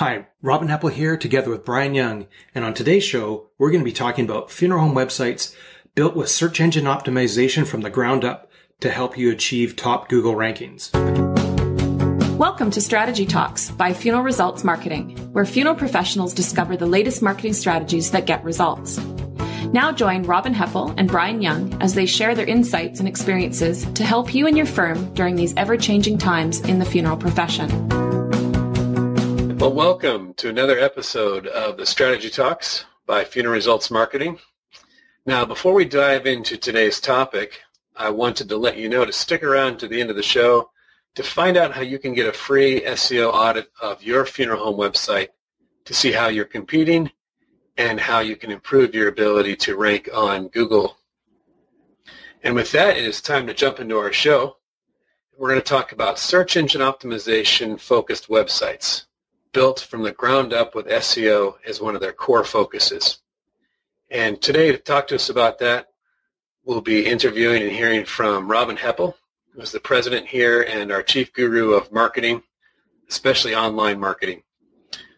Hi, Robin Heppel here together with Brian Young. And on today's show, we're going to be talking about funeral home websites built with search engine optimization from the ground up to help you achieve top Google rankings. Welcome to Strategy Talks by Funeral Results Marketing, where funeral professionals discover the latest marketing strategies that get results. Now join Robin Heppel and Brian Young as they share their insights and experiences to help you and your firm during these ever changing times in the funeral profession. Well, welcome to another episode of the Strategy Talks by Funeral Results Marketing. Now, before we dive into today's topic, I wanted to let you know to stick around to the end of the show to find out how you can get a free SEO audit of your funeral home website to see how you're competing and how you can improve your ability to rank on Google. And with that, it is time to jump into our show. We're going to talk about search engine optimization focused websites built from the ground up with SEO as one of their core focuses. And today to talk to us about that, we'll be interviewing and hearing from Robin Heppel, who's the president here and our chief guru of marketing, especially online marketing.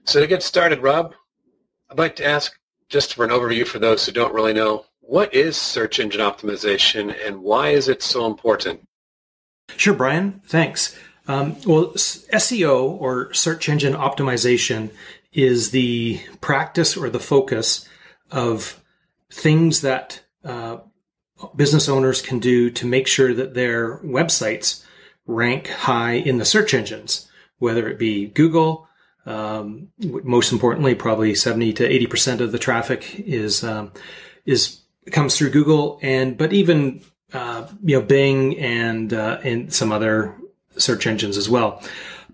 So to get started, Rob, I'd like to ask just for an overview for those who don't really know, what is search engine optimization and why is it so important? Sure, Brian. Thanks. Um, well, SEO or search engine optimization is the practice or the focus of things that uh, business owners can do to make sure that their websites rank high in the search engines, whether it be Google. Um, most importantly, probably 70 to 80 percent of the traffic is um, is comes through Google, and but even uh, you know Bing and uh, and some other search engines as well.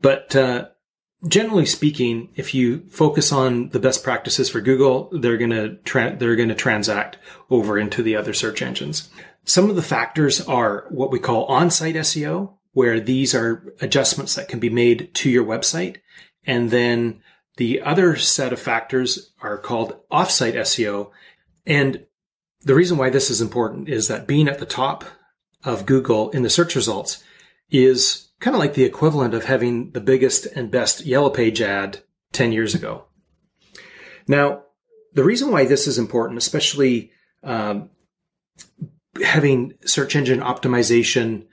But uh, generally speaking, if you focus on the best practices for Google, they're going to tra- they're going to transact over into the other search engines. Some of the factors are what we call on-site SEO, where these are adjustments that can be made to your website, and then the other set of factors are called off-site SEO. And the reason why this is important is that being at the top of Google in the search results is kind of like the equivalent of having the biggest and best yellow page ad 10 years ago. Now, the reason why this is important, especially um, having search engine optimization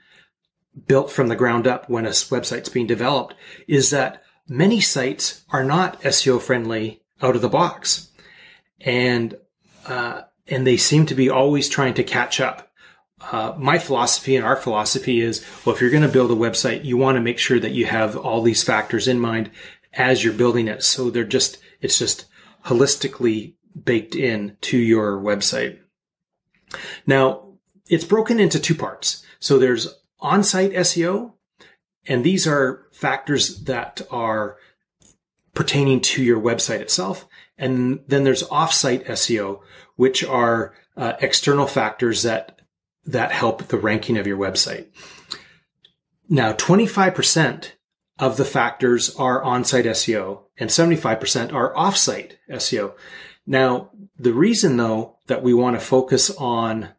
built from the ground up when a website's being developed, is that many sites are not SEO friendly out of the box, and uh, and they seem to be always trying to catch up uh, my philosophy and our philosophy is, well, if you're going to build a website, you want to make sure that you have all these factors in mind as you're building it. So they're just, it's just holistically baked in to your website. Now, it's broken into two parts. So there's on-site SEO, and these are factors that are pertaining to your website itself. And then there's off-site SEO, which are uh, external factors that that help the ranking of your website. Now, 25% of the factors are on-site SEO and 75% are off-site SEO. Now, the reason though that we want to focus on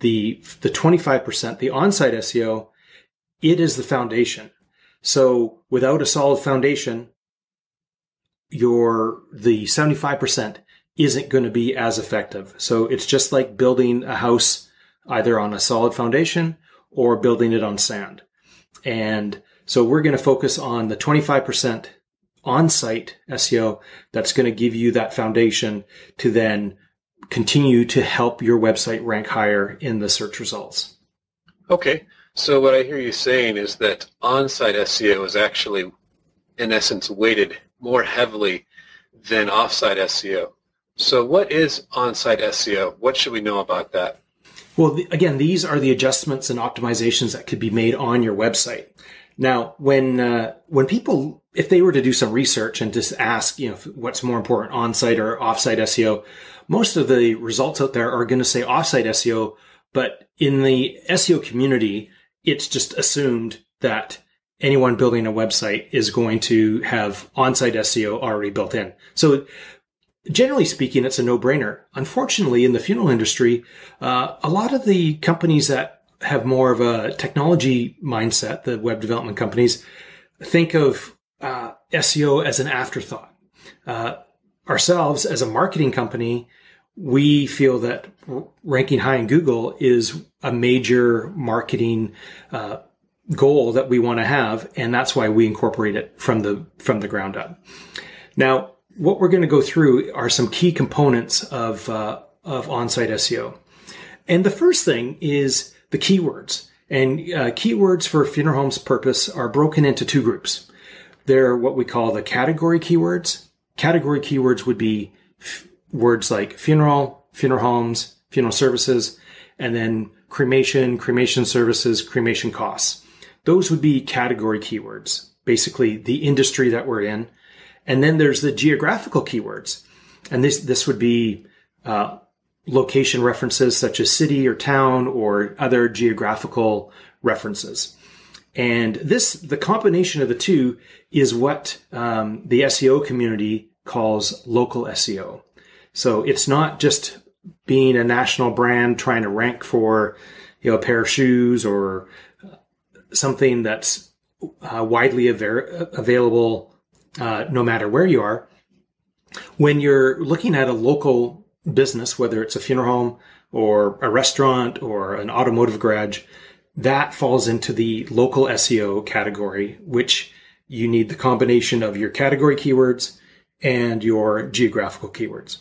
the, the 25%, the on-site SEO, it is the foundation. So without a solid foundation, your, the 75% isn't going to be as effective. So it's just like building a house either on a solid foundation or building it on sand. And so we're going to focus on the 25% on-site SEO that's going to give you that foundation to then continue to help your website rank higher in the search results. Okay. So what I hear you saying is that on-site SEO is actually, in essence, weighted more heavily than off-site SEO. So what is on-site SEO? What should we know about that? Well, the, again, these are the adjustments and optimizations that could be made on your website. Now, when uh, when people, if they were to do some research and just ask, you know, what's more important, on-site or off-site SEO, most of the results out there are going to say off-site SEO. But in the SEO community, it's just assumed that anyone building a website is going to have on-site SEO already built in. So generally speaking, it's a no-brainer. Unfortunately, in the funeral industry, uh, a lot of the companies that have more of a technology mindset, the web development companies, think of uh, SEO as an afterthought. uh, ourselves as a marketing company, we feel that ranking high in Google is a major marketing uh, goal that we want to have, and that's why we incorporate it from the from the ground up. Now, what we're going to go through are some key components of uh, of on-site SEO, and the first thing is the keywords. And uh, keywords for funeral homes purpose are broken into two groups. They're what we call the category keywords. Category keywords would be f- words like funeral, funeral homes, funeral services, and then cremation, cremation services, cremation costs. Those would be category keywords, basically the industry that we're in. And then there's the geographical keywords. And this, this would be, uh, location references such as city or town or other geographical references. And this, the combination of the two is what um, the SEO community calls local SEO. So it's not just being a national brand trying to rank for, you know, a pair of shoes or something that's uh, widely av- available uh, no matter where you are. When you're looking at a local business, whether it's a funeral home or a restaurant or an automotive garage, that falls into the local SEO category, which you need the combination of your category keywords and your geographical keywords.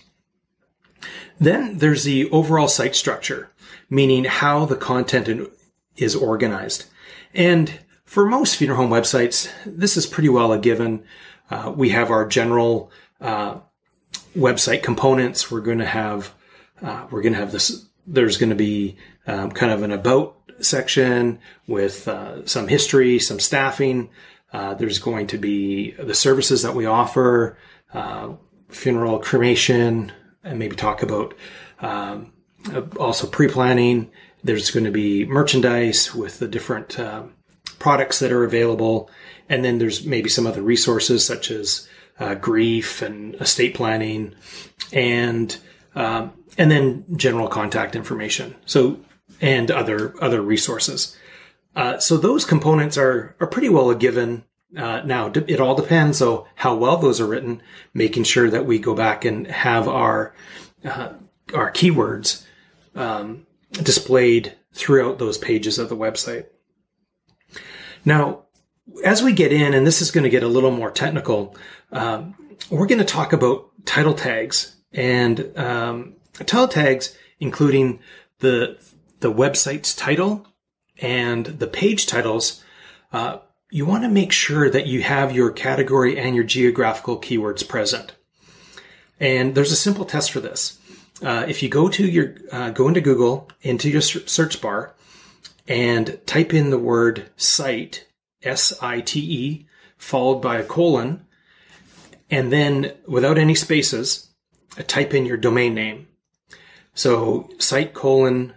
Then there's the overall site structure, meaning how the content is organized. And for most funeral home websites, this is pretty well a given. Uh, we have our general uh, website components. We're going to have uh, we're going to have this. There's going to be um, kind of an about section with uh, some history, some staffing. Uh, there's going to be the services that we offer, funeral, cremation, and maybe talk about um, also pre-planning. There's going to be merchandise with the different uh, products that are available, and then there's maybe some other resources such as uh, grief and estate planning, and um, and then general contact information. So and other other resources. Uh, so those components are are pretty well a given. Uh, now it all depends on how well those are written, making sure that we go back and have our uh, our keywords um, displayed throughout those pages of the website. Now, as we get in, and this is going to get a little more technical, um, we're going to talk about title tags and um, title tags, including the the website's title and the page titles. Uh, you want to make sure that you have your category and your geographical keywords present. And there's a simple test for this. Uh, if you go to your uh, go into Google into your search bar and type in the word site S I T E followed by a colon and then without any spaces, uh, type in your domain name. So site colon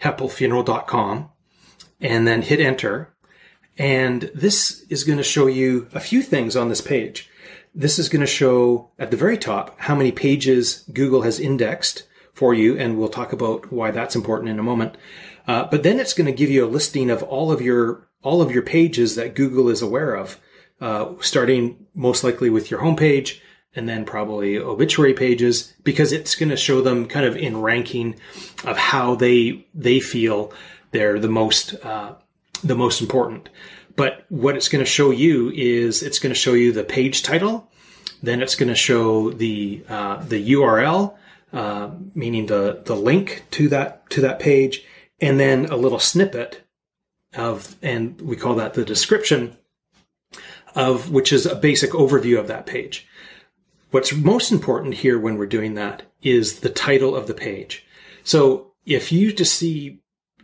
heppelfuneral.com and then hit enter. And this is going to show you a few things on this page. This is going to show at the very top how many pages Google has indexed for you. And we'll talk about why that's important in a moment. Uh, but then it's going to give you a listing of all of your, all of your pages that Google is aware of uh, starting most likely with your homepage and then probably obituary pages because it's going to show them kind of in ranking of how they they feel they're the most uh, the most important. But what it's going to show you is it's going to show you the page title, then it's going to show the uh, the URL, uh, meaning the the link to that to that page, and then a little snippet of and we call that the description of which is a basic overview of that page. What's most important here when we're doing that is the title of the page. So if you just see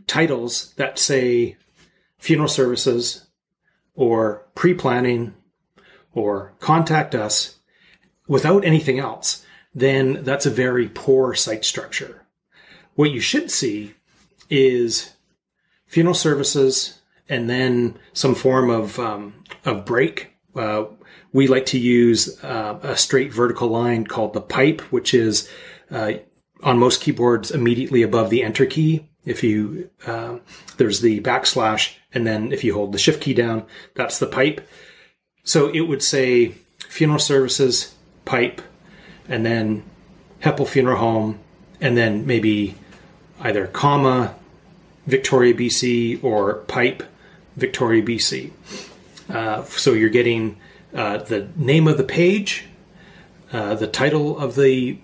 titles that say funeral services or pre-planning or contact us without anything else, then that's a very poor site structure. What you should see is funeral services and then some form of um, of break. Uh, we like to use uh, a straight vertical line called the pipe, which is uh, on most keyboards immediately above the enter key. If you um, there's the backslash, and then if you hold the shift key down, that's the pipe. So it would say funeral services, pipe, and then Heppel Funeral Home, and then maybe either comma Victoria, BC, or pipe Victoria, BC. Uh, so you're getting uh, the name of the page, uh, the title of the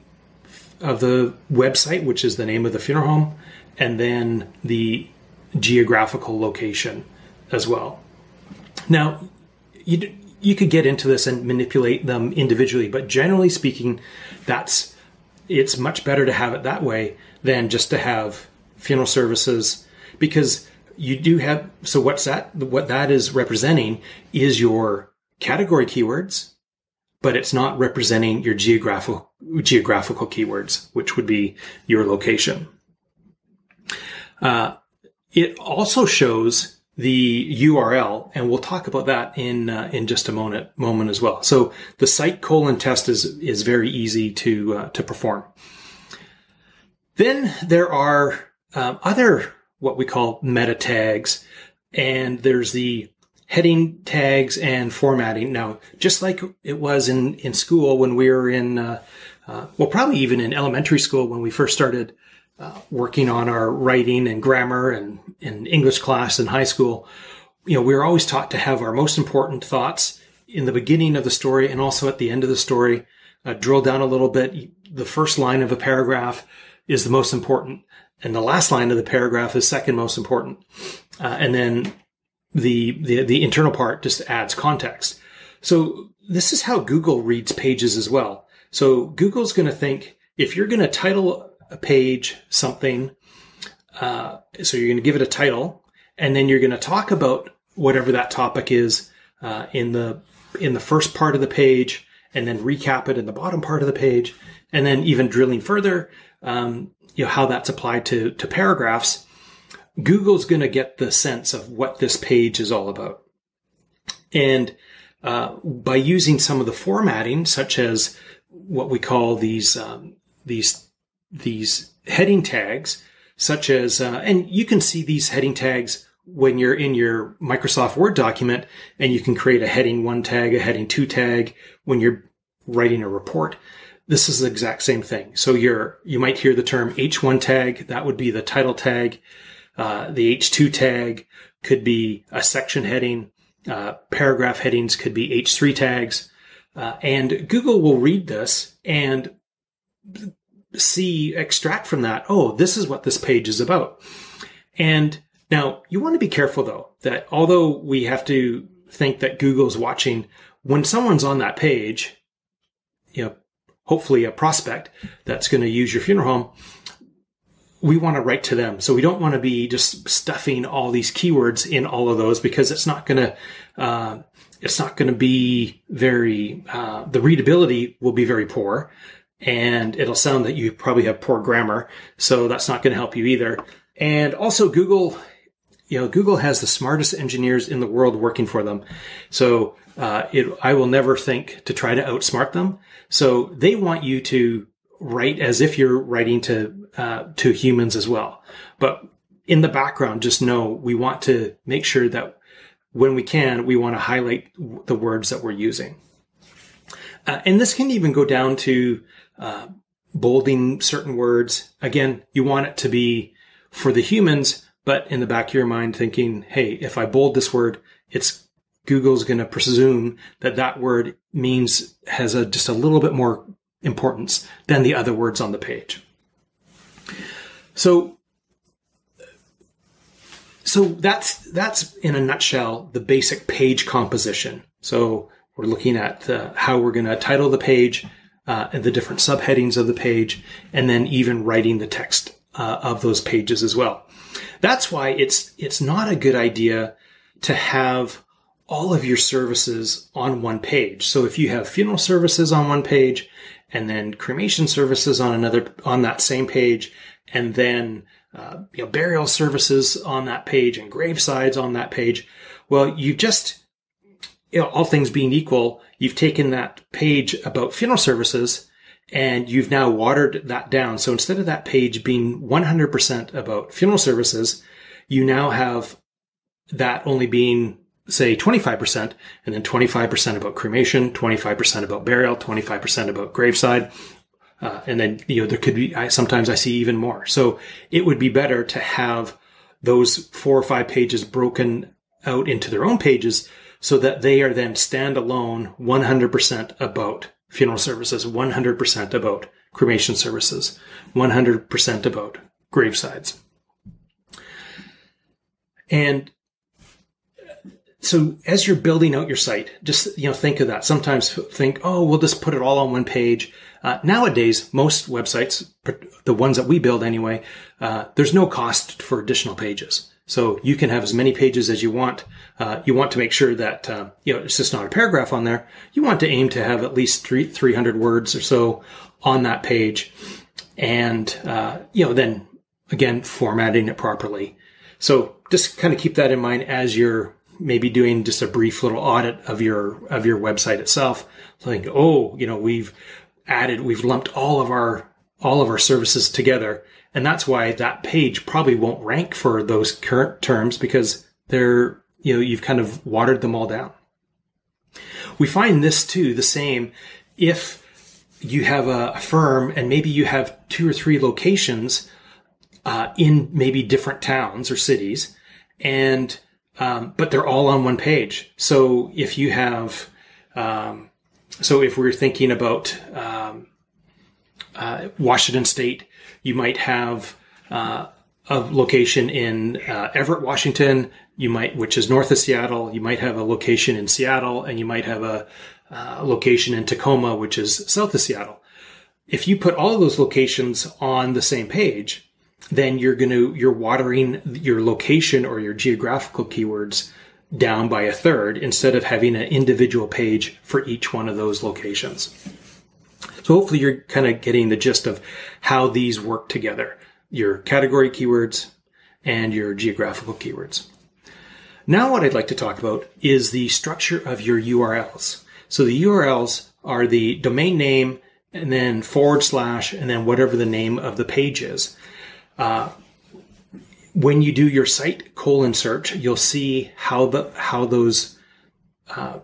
of the website, which is the name of the funeral home, and then the geographical location as well. Now, you you could get into this and manipulate them individually, but generally speaking, that's it's much better to have it that way than just to have funeral services because you do have so what's that what that is representing is your category keywords but it's not representing your geographical geographical keywords which would be your location. Uh, it also shows the URL, and we'll talk about that in uh, in just a moment moment as well. So the site colon test is is very easy to uh, to perform. Then there are um, other what we call meta tags, and there's the heading tags and formatting. Now, just like it was in in school when we were in, uh, uh well, probably even in elementary school when we first started uh, working on our writing and grammar and in English class in high school, you know, we were always taught to have our most important thoughts in the beginning of the story and also at the end of the story. Uh, drill down a little bit. The first line of a paragraph is the most important, and the last line of the paragraph is second most important. Uh, and then the, the the internal part just adds context. So this is how Google reads pages as well. So Google's going to think if you're going to title a page something. Uh, so you're going to give it a title, and then you're going to talk about whatever that topic is uh, in the in the first part of the page, and then recap it in the bottom part of the page, and then even drilling further, um, you know how that's applied to to paragraphs. Google's going to get the sense of what this page is all about, and uh, by using some of the formatting, such as what we call these um, these these heading tags, such as, uh, and you can see these heading tags when you're in your Microsoft Word document and you can create a heading one tag, a heading two tag when you're writing a report. This is the exact same thing. So you're, you might hear the term H1 tag. That would be the title tag. Uh, the H2 tag could be a section heading. Uh, paragraph headings could be H3 tags. Uh, and Google will read this and see, extract from that, oh, this is what this page is about. And now you want to be careful though, that although we have to think that Google's watching, when someone's on that page, you know, hopefully a prospect that's going to use your funeral home, we want to write to them. So we don't want to be just stuffing all these keywords in all of those because it's not going to, uh, it's not going to be very, uh, the readability will be very poor and it'll sound that you probably have poor grammar. So that's not going to help you either. And also Google, you know, Google has the smartest engineers in the world working for them. So, uh, it, I will never think to try to outsmart them. So they want you to write as if you're writing to, uh, to humans as well. But in the background, just know we want to make sure that when we can, we want to highlight the words that we're using. Uh, and this can even go down to uh, bolding certain words. Again, you want it to be for the humans, but in the back of your mind thinking, hey, if I bold this word, it's Google's going to presume that that word means has a, just a little bit more importance than the other words on the page. So, so that's, that's in a nutshell, the basic page composition. So we're looking at how we're going to title the page, uh, and the different subheadings of the page, and then even writing the text uh, of those pages as well. That's why it's it's not a good idea to have all of your services on one page. So if you have funeral services on one page, and then cremation services on another on that same page, and then uh, you know, burial services on that page and gravesides on that page, well, you just you know, all things being equal, you've taken that page about funeral services and you've now watered that down. So instead of that page being 100% about funeral services, you now have that only being say 25% and then 25% about cremation, 25% about burial, 25% about graveside. Uh, and then, you know, there could be, I, sometimes I see even more. So it would be better to have those four or five pages broken out into their own pages so that they are then standalone 100% about funeral services, 100% about cremation services, 100% about gravesides. And so as you're building out your site, just you know think of that. Sometimes think, oh, we'll just put it all on one page. Uh, nowadays, most websites, the ones that we build anyway, uh, there's no cost for additional pages. So you can have as many pages as you want. Uh, you want to make sure that uh, you know it's just not a paragraph on there. You want to aim to have at least three 300 words or so on that page, and uh, you know then again formatting it properly. So just kind of keep that in mind as you're maybe doing just a brief little audit of your of your website itself. Like, oh, you know, we've added, we've lumped all of our all of our services together, and that's why that page probably won't rank for those current terms because they're you know you've kind of watered them all down. We find this too the same if you have a firm and maybe you have two or three locations uh, in maybe different towns or cities, and um, but they're all on one page. So if you have, um, so if we're thinking about um, uh, Washington State, you might have uh, a location in uh, Everett, Washington. You might, which is north of Seattle. You might have a location in Seattle, and you might have a, uh, location in Tacoma, which is south of Seattle. If you put all those locations on the same page, then you're going to, you're watering your location or your geographical keywords down by a third instead of having an individual page for each one of those locations. So hopefully you're kind of getting the gist of how these work together. Your category keywords and your geographical keywords. Now what I'd like to talk about is the structure of your URLs. So the URLs are the domain name and then forward slash and then whatever the name of the page is. Uh, when you do your site colon search, you'll see how the how those uh,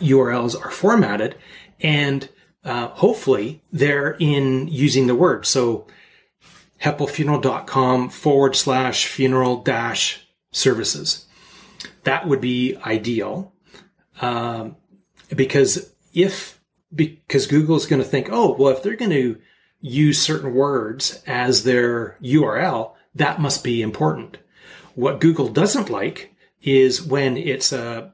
URLs are formatted, and uh, hopefully they're in using the word. So heppelfuneral.com forward slash funeral dash services. That would be ideal, um, because if because Google's going to think, oh well, if they're going to use certain words as their URL, that must be important. What Google doesn't like is when it's a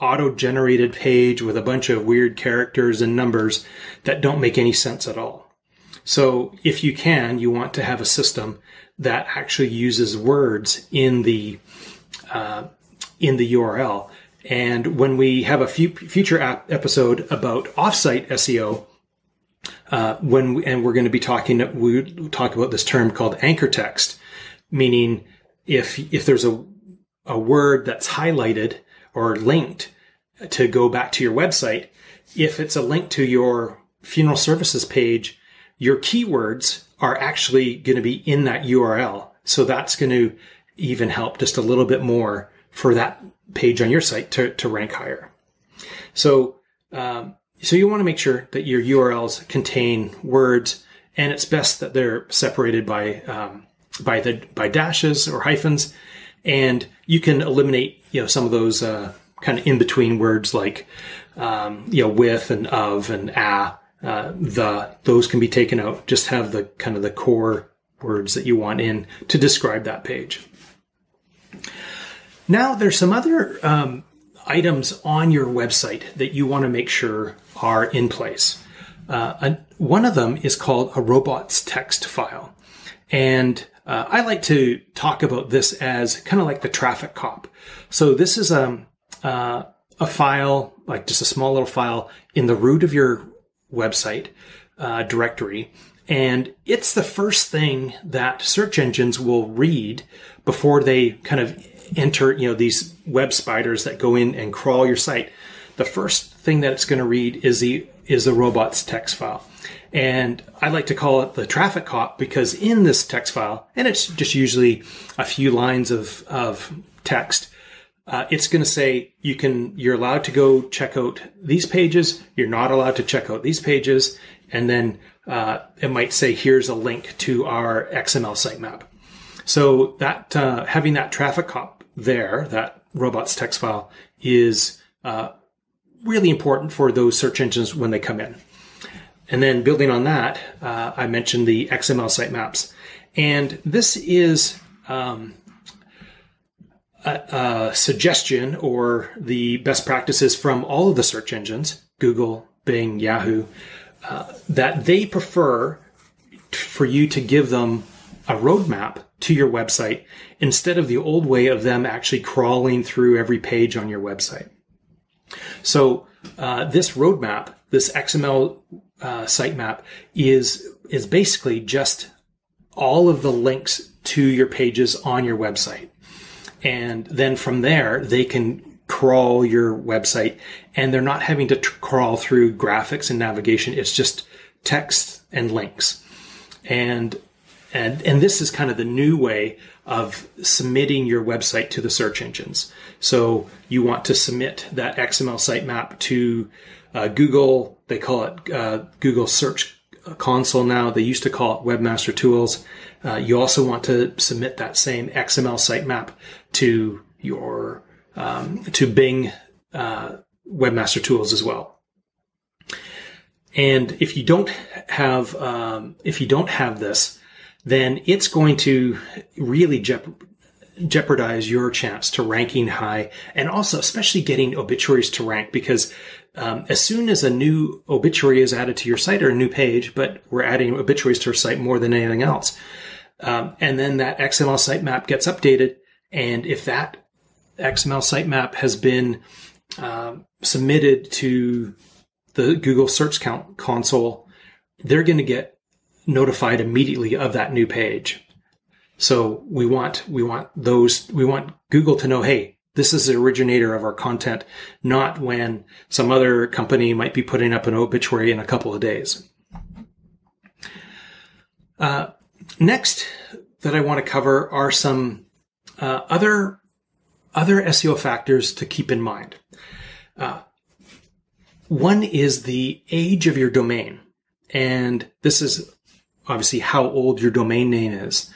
auto generated page with a bunch of weird characters and numbers that don't make any sense at all. So if you can, you want to have a system that actually uses words in the uh, in the URL. And when we have a few future episode about offsite SEO, uh, when we, and we're going to be talking, we talk about this term called anchor text, meaning if if there's a a word that's highlighted or linked to go back to your website, if it's a link to your funeral services page, your keywords are actually going to be in that URL. So that's going to even help just a little bit more for that page on your site to, to rank higher. So um, so you want to make sure that your URLs contain words, and it's best that they're separated by um, by the by dashes or hyphens, and you can eliminate you know some of those uh, kind of in between words like um, you know with and of and a. Uh, the those can be taken out. Just have the kind of the core words that you want in to describe that page. Now, there's some other um, items on your website that you want to make sure are in place. Uh, one of them is called a robots text file. And uh, I like to talk about this as kind of like the traffic cop. So this is a, um, uh, a file, like just a small little file in the root of your website uh, directory. And it's the first thing that search engines will read before they kind of enter, you know, these web spiders that go in and crawl your site, the first thing that it's going to read is the is the robots text file. And I like to call it the traffic cop because in this text file, and it's just usually a few lines of, of text, uh, it's going to say you can you're allowed to go check out these pages. You're not allowed to check out these pages, and then uh, it might say here's a link to our XML sitemap. So that uh, having that traffic cop there, that robots text file, is uh, really important for those search engines when they come in. And then building on that, uh, I mentioned the XML sitemaps, and this is. Um, a, a suggestion or the best practices from all of the search engines, Google, Bing, Yahoo, uh, that they prefer for you to give them a roadmap to your website instead of the old way of them actually crawling through every page on your website. So uh, this roadmap, this XML uh, sitemap, is is basically just all of the links to your pages on your website. And then from there, they can crawl your website and they're not having to tr- crawl through graphics and navigation. It's just text and links. And, and, and this is kind of the new way of submitting your website to the search engines. So you want to submit that XML sitemap to uh, Google. They call it uh, Google Search Console now. They used to call it Webmaster Tools. Uh, you also want to submit that same XML sitemap to your um, to Bing uh, Webmaster Tools as well. And if you don't have um, if you don't have this, then it's going to really jeopardize your chance to ranking high, and also especially getting obituaries to rank because um, as soon as a new obituary is added to your site or a new page, but we're adding obituaries to our site more than anything else, um, and then that XML sitemap gets updated. And if that XML sitemap has been um, submitted to the Google Search Count console, they're going to get notified immediately of that new page. So we want we want those we want Google to know, hey, this is the originator of our content, not when some other company might be putting up an obituary in a couple of days. Uh, next, that I want to cover are some uh, other other SEO factors to keep in mind. Uh, one is the age of your domain, and this is obviously how old your domain name is.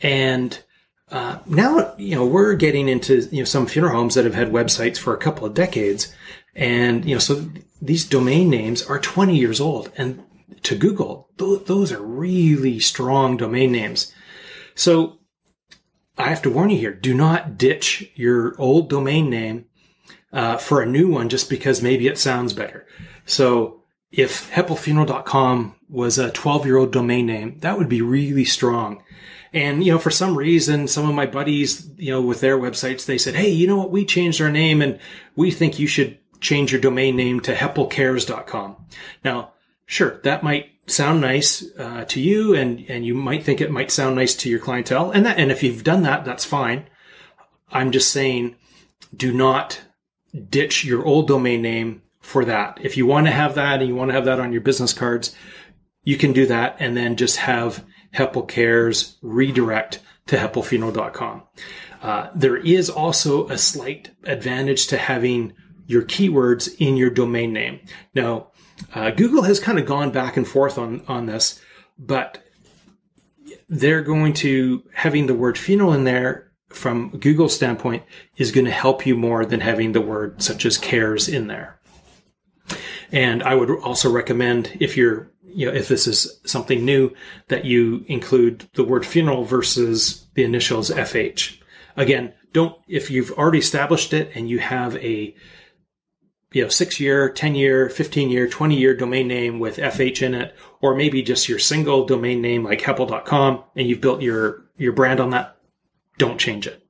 And uh, now, you know, we're getting into, you know, some funeral homes that have had websites for a couple of decades. And, you know, so these domain names are 20 years old. And to Google, th- those are really strong domain names. So I have to warn you here. Do not ditch your old domain name, uh, for a new one just because maybe it sounds better. So if heppelfuneral.com was a 12 year old domain name, that would be really strong. And, you know, for some reason, some of my buddies, you know, with their websites, they said, Hey, you know what? We changed our name and we think you should change your domain name to heppelcares.com. Now, sure, that might sound nice uh, to you and, and you might think it might sound nice to your clientele. And that, and if you've done that, that's fine. I'm just saying, do not ditch your old domain name for that. If you want to have that and you want to have that on your business cards, you can do that and then just have Heppel Cares redirect to heppelfuneral.com. Uh, there is also a slight advantage to having your keywords in your domain name. Now, uh, Google has kind of gone back and forth on, on this, but they're going to having the word funeral in there from Google's standpoint is going to help you more than having the word such as cares in there. And I would also recommend if you're you know, if this is something new, that you include the word funeral versus the initials FH. Again, don't, if you've already established it and you have a, you know, six year, 10 year, 15 year, 20 year domain name with FH in it, or maybe just your single domain name like heppel.com and you've built your, your brand on that, don't change it.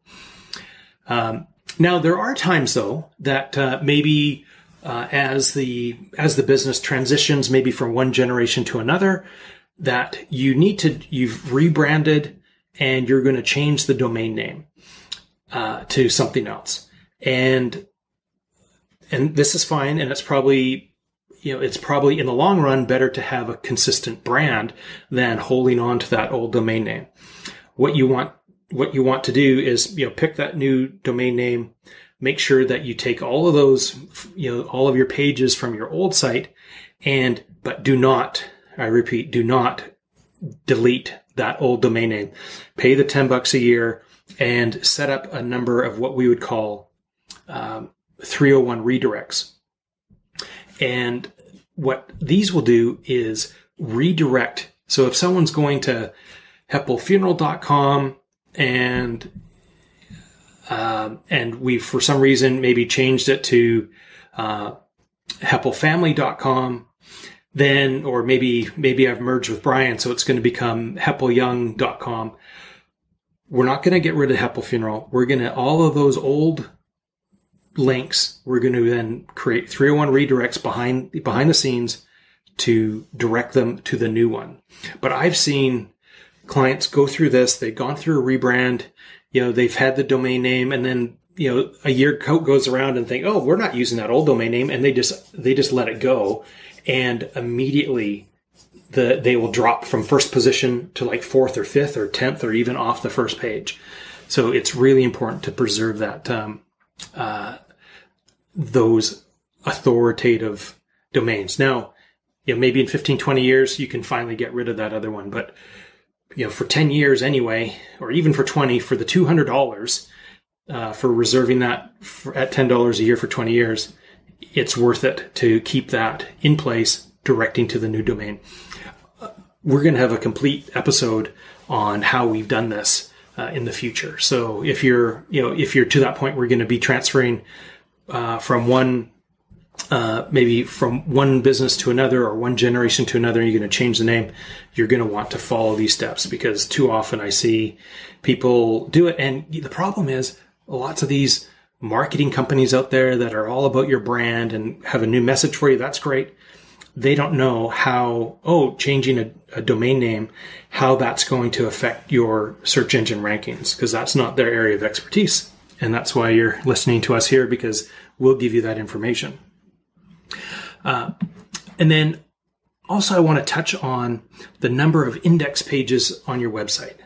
Um, now there are times though that uh, maybe uh, as the as the business transitions maybe from one generation to another that you need to you've rebranded and you're going to change the domain name uh, to something else. And and this is fine and it's probably you know it's probably in the long run better to have a consistent brand than holding on to that old domain name. What you want what you want to do is you know pick that new domain name make sure that you take all of those, you know, all of your pages from your old site and, but do not, I repeat, do not delete that old domain name. Pay the 10 bucks a year and set up a number of what we would call um, 301 redirects. And what these will do is redirect. So if someone's going to heppelfuneral.com and um, and we for some reason maybe changed it to uh, heppelfamily.com then or maybe maybe I've merged with Brian so it's going to become heppelyoung.com we're not going to get rid of Heppel Funeral. We're going to all of those old links we're going to then create 301 redirects behind behind the scenes to direct them to the new one. But I've seen clients go through this. They've gone through a rebrand you know, they've had the domain name and then, you know, a year goes around and think, oh, we're not using that old domain name. And they just, they just let it go. And immediately the, they will drop from first position to like fourth or fifth or 10th or even off the first page. So it's really important to preserve that, um, uh, those authoritative domains. Now, you know, maybe in 15, 20 years, you can finally get rid of that other one, but you know, for 10 years anyway, or even for 20, for the $200 uh, for reserving that for, at $10 a year for 20 years, it's worth it to keep that in place, directing to the new domain. Uh, we're going to have a complete episode on how we've done this uh, in the future. So if you're, you know, if you're to that point, we're going to be transferring uh, from one uh, maybe from one business to another or one generation to another, you're going to change the name, you're going to want to follow these steps because too often I see people do it. And the problem is lots of these marketing companies out there that are all about your brand and have a new message for you. That's great. They don't know how, oh, changing a, a domain name, how that's going to affect your search engine rankings because that's not their area of expertise. And that's why you're listening to us here because we'll give you that information. Uh, and then also, I want to touch on the number of index pages on your website.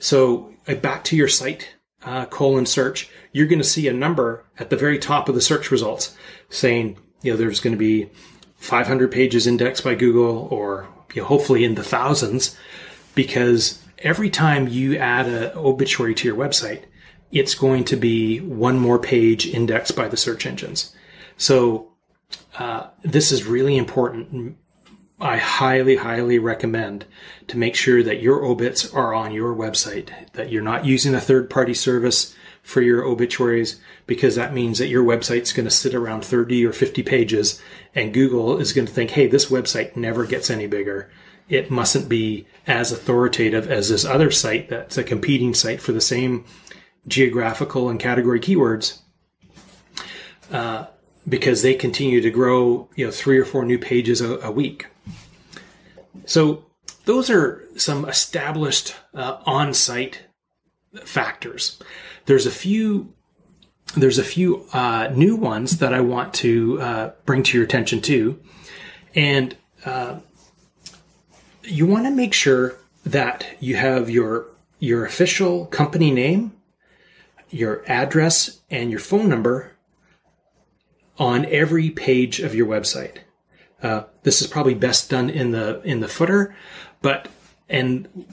So, uh, back to your site uh, colon search, you're going to see a number at the very top of the search results saying, you know, there's going to be 500 pages indexed by Google, or you know, hopefully in the thousands, because every time you add an obituary to your website, it's going to be one more page indexed by the search engines. So uh, this is really important. I highly, highly recommend to make sure that your obits are on your website, that you're not using a third party service for your obituaries, because that means that your website's going to sit around 30 or 50 pages and Google is going to think, hey, this website never gets any bigger. It mustn't be as authoritative as this other site that's a competing site for the same geographical and category keywords. Uh, because they continue to grow, you know, three or four new pages a, a week. So those are some established uh, on-site factors. There's a few there's a few uh, new ones that I want to uh, bring to your attention too, and uh, you want to make sure that you have your your official company name, your address, and your phone number on every page of your website. Uh, this is probably best done in the in the footer, but and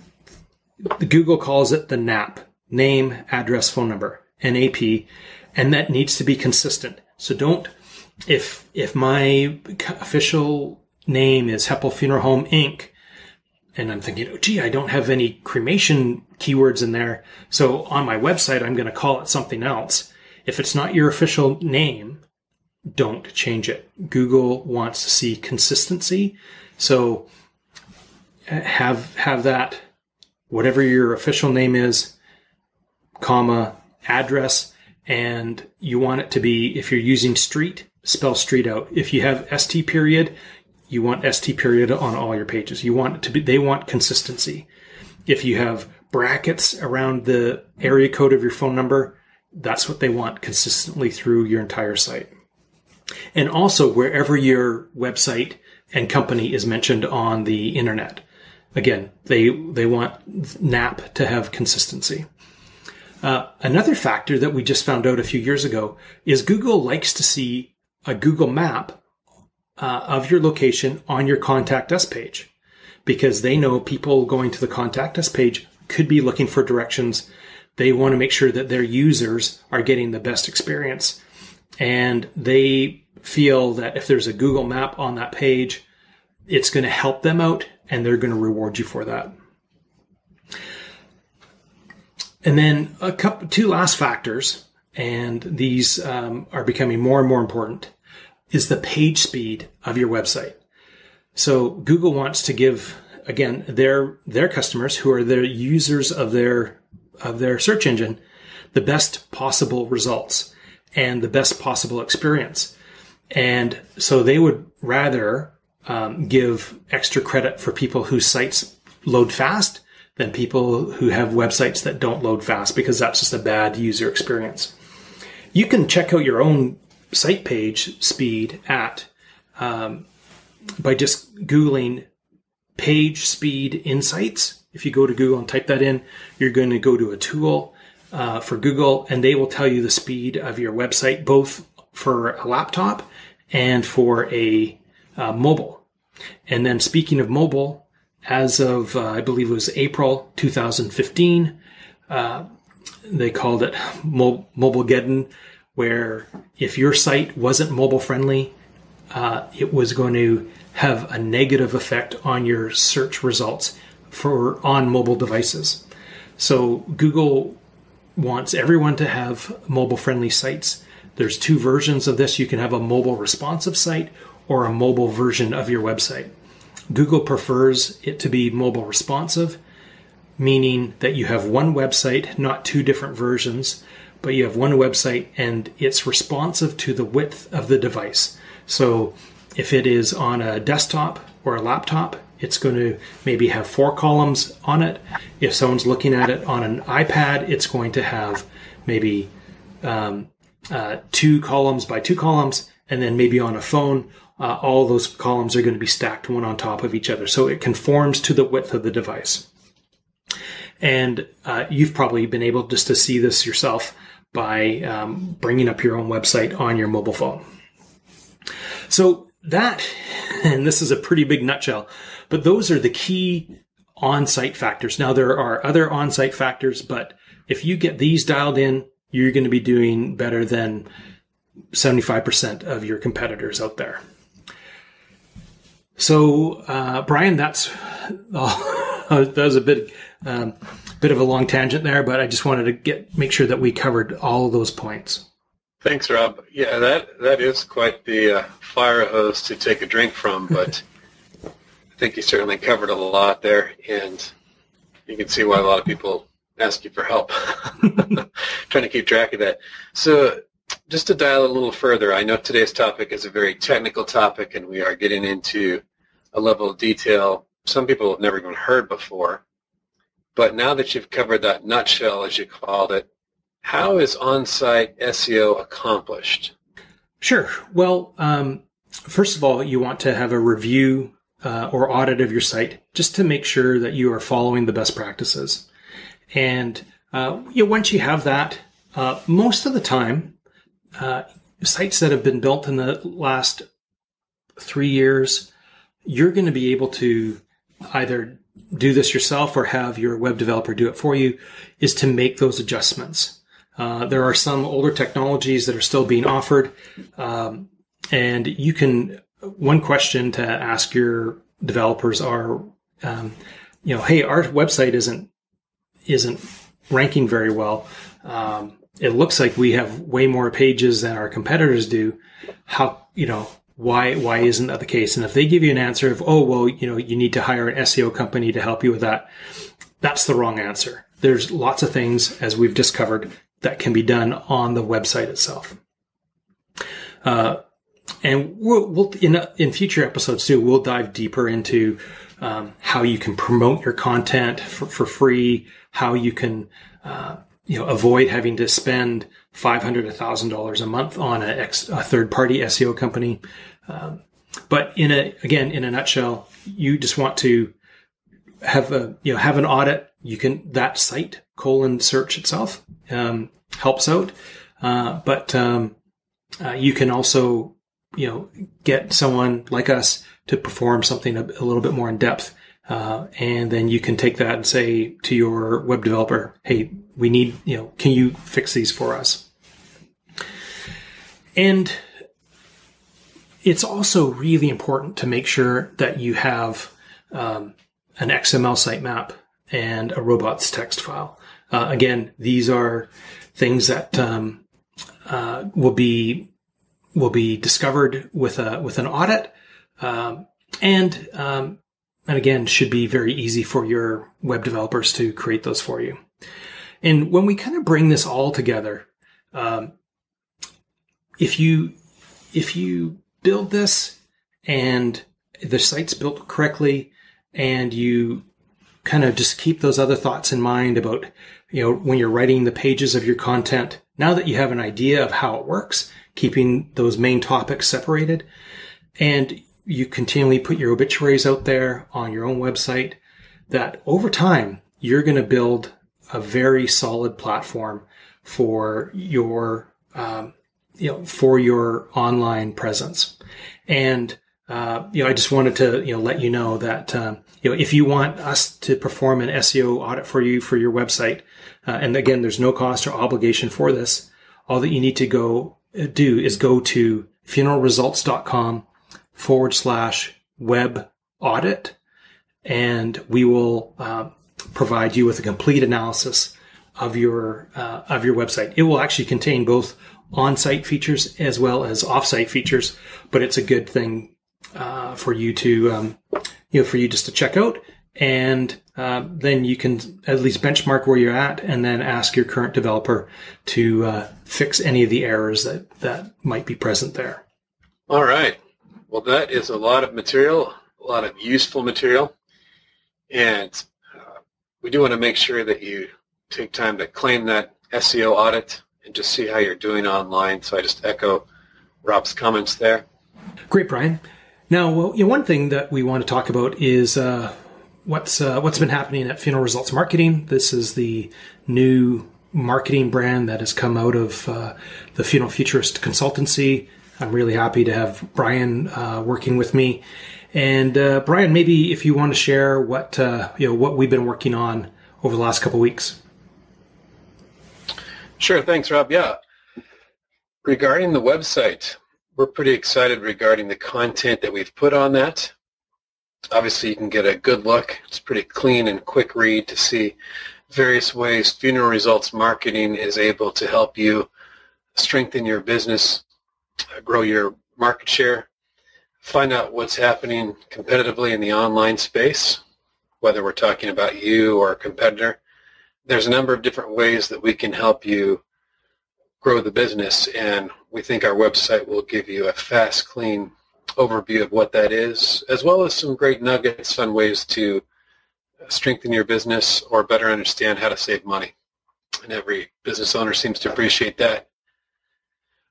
Google calls it the NAP name, address, phone number, NAP, and that needs to be consistent. So don't if if my official name is Heppel Funeral Home Inc. And I'm thinking, oh, gee, I don't have any cremation keywords in there. So on my website, I'm going to call it something else. If it's not your official name, don't change it. Google wants to see consistency. So uh, have, have that, whatever your official name is, comma, address, and you want it to be, if you're using street, spell street out. If you have ST period, you want ST period on all your pages. You want it to be, they want consistency. If you have brackets around the area code of your phone number, that's what they want consistently through your entire site and also wherever your website and company is mentioned on the internet. Again, they they want NAP to have consistency. Uh, another factor that we just found out a few years ago is Google likes to see a Google map uh, of your location on your contact us page because they know people going to the contact us page could be looking for directions. They want to make sure that their users are getting the best experience. And they feel that if there's a Google map on that page, it's going to help them out and they're going to reward you for that. And then a couple, two last factors, and these um, are becoming more and more important, is the page speed of your website. So Google wants to give again their their customers who are the users of their of their search engine the best possible results and the best possible experience. And so they would rather um, give extra credit for people whose sites load fast than people who have websites that don't load fast because that's just a bad user experience. You can check out your own site page speed at um, by just googling page speed insights. If you go to Google and type that in, you're going to go to a tool uh, for Google, and they will tell you the speed of your website, both for a laptop and for a uh, mobile. And then, speaking of mobile, as of, uh, I believe it was April 2015. Uh, they called it Mo- Mobilegeddon, where if your site wasn't mobile friendly, uh, it was going to have a negative effect on your search results for on mobile devices. So Google wants everyone to have mobile friendly sites. There's two versions of this. You can have a mobile responsive site or a mobile version of your website. Google prefers it to be mobile responsive, meaning that you have one website, not two different versions, but you have one website and it's responsive to the width of the device. So if it is on a desktop or a laptop, it's going to maybe have four columns on it. If someone's looking at it on an iPad, it's going to have maybe um, uh, two columns by two columns, and then maybe on a phone, uh, all those columns are going to be stacked one on top of each other. So it conforms to the width of the device. And uh, you've probably been able just to see this yourself by um, bringing up your own website on your mobile phone. So that, and this is a pretty big nutshell, but those are the key on-site factors. Now there are other on-site factors, but if you get these dialed in, you're going to be doing better than 75% of your competitors out there. So, uh, Brian, that's oh, that was a bit um, bit of a long tangent there, but I just wanted to get make sure that we covered all of those points. Thanks, Rob. Yeah, that that is quite the uh, fire hose to take a drink from, but I think you certainly covered a lot there, and you can see why a lot of people ask you for help trying to keep track of that. So just to dial a little further, I know today's topic is a very technical topic and we are getting into a level of detail some people have never even heard before. But now that you've covered that nutshell, as you called it, how is on-site SEO accomplished? Sure. Well, um, first of all, you want to have a review uh, or audit of your site just to make sure that you are following the best practices. And uh, you know, once you have that, uh, most of the time, uh, sites that have been built in the last three years, you're going to be able to either do this yourself or have your web developer do it for you, is to make those adjustments. Uh, there are some older technologies that are still being offered, um, and you can. One question to ask your developers are, um, you know, hey, our website isn't isn't ranking very well. Um, it looks like we have way more pages than our competitors do. How, you know, why, why isn't that the case? And if they give you an answer of, oh, well, you know, you need to hire an SEO company to help you with that, that's the wrong answer. There's lots of things, as we've discovered, that can be done on the website itself. Uh, and we'll, we'll in, in future episodes too, we'll dive deeper into um, how you can promote your content for, for free, how you can uh, you know, avoid having to spend five hundred, a thousand dollars a month on a, ex, a third party SEO company. Um, but in a, again, in a nutshell, you just want to have a you know have an audit, you can that site colon search itself um, helps out, uh, but um, uh, you can also you know get someone like us to perform something a, a little bit more in depth. Uh, and then you can take that and say to your web developer, "Hey, we need you know, can you fix these for us?" And it's also really important to make sure that you have um, an XML sitemap and a robots text file. Uh, again, these are things that um, uh, will be will be discovered with a with an audit, um, and um, and again should be very easy for your web developers to create those for you. And when we kind of bring this all together, um, if you if you build this and the site's built correctly and you kind of just keep those other thoughts in mind about, you know, when you're writing the pages of your content, now that you have an idea of how it works, keeping those main topics separated and you continually put your obituaries out there on your own website that over time you're going to build a very solid platform for your um, you know, for your online presence. And, uh, you know, I just wanted to, you know, let you know that, um, you know, if you want us to perform an SEO audit for you for your website, uh, and again, there's no cost or obligation for this. All that you need to go uh, do is go to funeralresults.com forward slash web audit, and we will uh, provide you with a complete analysis of your uh, of your website. It will actually contain both on-site features as well as off-site features, but it's a good thing uh, for you to um, you know for you just to check out, and uh, then you can at least benchmark where you're at, and then ask your current developer to uh, fix any of the errors that that might be present there. All right. Well, that is a lot of material, a lot of useful material, and uh, we do want to make sure that you take time to claim that SEO audit and just see how you're doing online. So I just echo Rob's comments there. Great, Brian. Now, well, you know, one thing that we want to talk about is uh, what's uh, what's been happening at Funeral Results Marketing. This is the new marketing brand that has come out of uh, the Funeral Futurist Consultancy. I'm really happy to have Brian uh, working with me. And uh, Brian, maybe if you want to share what uh, you know what we've been working on over the last couple weeks. Sure. Thanks, Rob. Yeah. Regarding the website, we're pretty excited regarding the content that we've put on that. Obviously, you can get a good look. It's pretty clean and quick read to see various ways funeral results marketing is able to help you strengthen your business, grow your market share, find out what's happening competitively in the online space, whether we're talking about you or a competitor, there's a number of different ways that we can help you grow the business and we think our website will give you a fast, clean overview of what that is, as well as some great nuggets on ways to strengthen your business or better understand how to save money. And every business owner seems to appreciate that.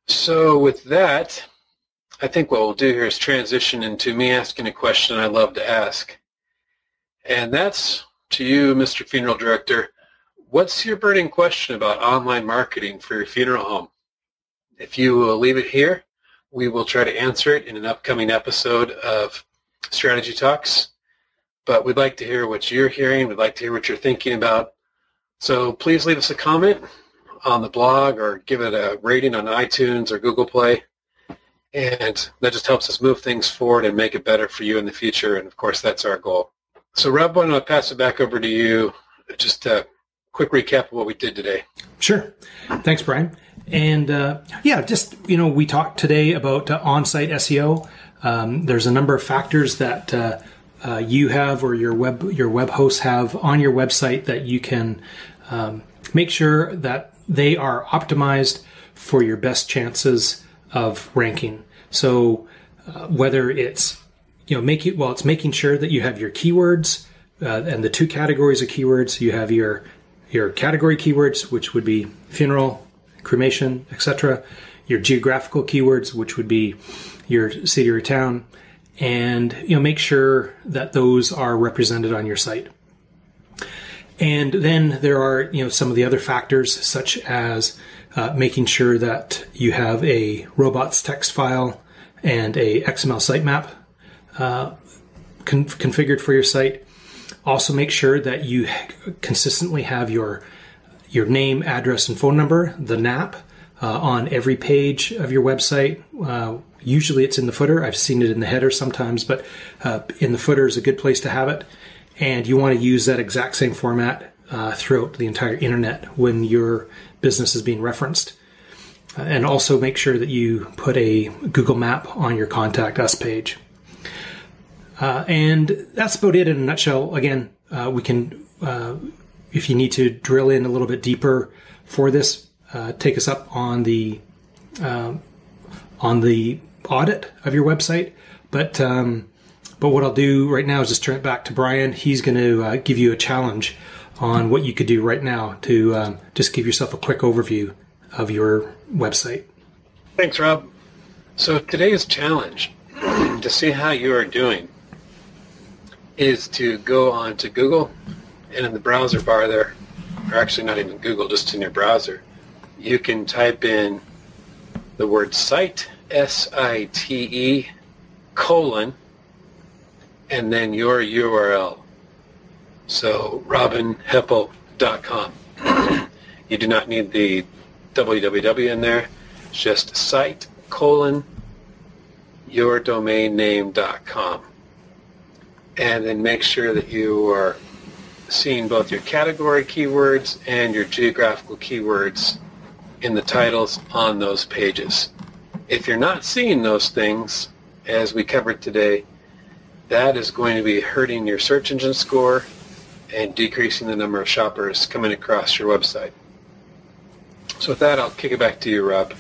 So with that, I think what we'll do here is transition into me asking a question I love to ask. And that's to you, Mr. Funeral Director. What's your burning question about online marketing for your funeral home? If you will leave it here, we will try to answer it in an upcoming episode of Strategy Talks. But we'd like to hear what you're hearing. We'd like to hear what you're thinking about. So please leave us a comment on the blog or give it a rating on iTunes or Google Play. And that just helps us move things forward and make it better for you in the future. And of course, that's our goal. So Rob, why don't I pass it back over to you just to quick recap of what we did today. Sure. Thanks, Brian. And uh, yeah, just you know, we talked today about uh, on-site SEO. Um, there's a number of factors that uh, uh, you have or your web your web hosts have on your website that you can um, make sure that they are optimized for your best chances of ranking. So uh, whether it's you know making well, it's making sure that you have your keywords uh, and the two categories of keywords. You have your your category keywords, which would be funeral, cremation, etc. Your geographical keywords, which would be your city or town, and you know make sure that those are represented on your site. And then there are, you know, some of the other factors such as uh, making sure that you have a robots text file and a XML sitemap uh, con- configured for your site. Also, make sure that you consistently have your your name, address, and phone number, the NAP, uh, on every page of your website. Uh, usually, it's in the footer. I've seen it in the header sometimes, but uh, in the footer is a good place to have it. And you want to use that exact same format uh, throughout the entire internet when your business is being referenced. Uh, and also make sure that you put a Google Map on your Contact Us page. Uh, and that's about it in a nutshell. Again, uh, we can, uh, if you need to drill in a little bit deeper for this, uh, take us up on the um, on the audit of your website. But um, but what I'll do right now is just turn it back to Brian. He's going to uh, give you a challenge on what you could do right now to just give yourself a quick overview of your website. Thanks, Rob. So today's challenge to see how you are doing is to go on to Google and in the browser bar there, or actually not even Google, just in your browser, you can type in the word site, S-I-T-E, colon, and then your URL. So robinheppell.com. you do not need the www in there. It's just site colon your domain yourdomainname.com and then make sure that you are seeing both your category keywords and your geographical keywords in the titles on those pages. If you're not seeing those things, as we covered today, that is going to be hurting your search engine score and decreasing the number of shoppers coming across your website. So with that, I'll kick it back to you, Rob.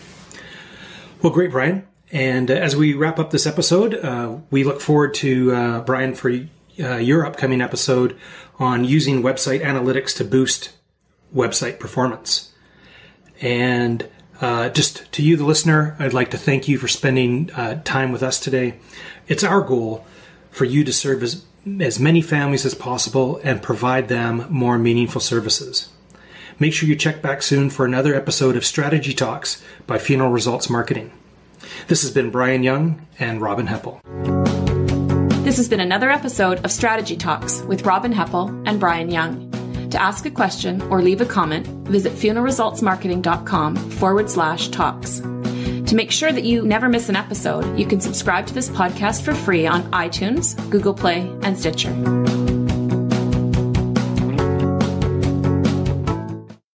Well, great, Brian. And uh, as we wrap up this episode, uh, we look forward to uh, Brian for uh, your upcoming episode on using website analytics to boost website performance. And uh, just to you, the listener, I'd like to thank you for spending uh, time with us today. It's our goal for you to serve as, as many families as possible and provide them more meaningful services. Make sure you check back soon for another episode of Strategy Talks by Funeral Results Marketing. This has been Brian Young and Robin Heppell. This has been another episode of Strategy Talks with Robin Heppell and Brian Young. To ask a question or leave a comment, visit funeralresultsmarketing.com forward slash talks. To make sure that you never miss an episode, you can subscribe to this podcast for free on iTunes, Google Play, and Stitcher.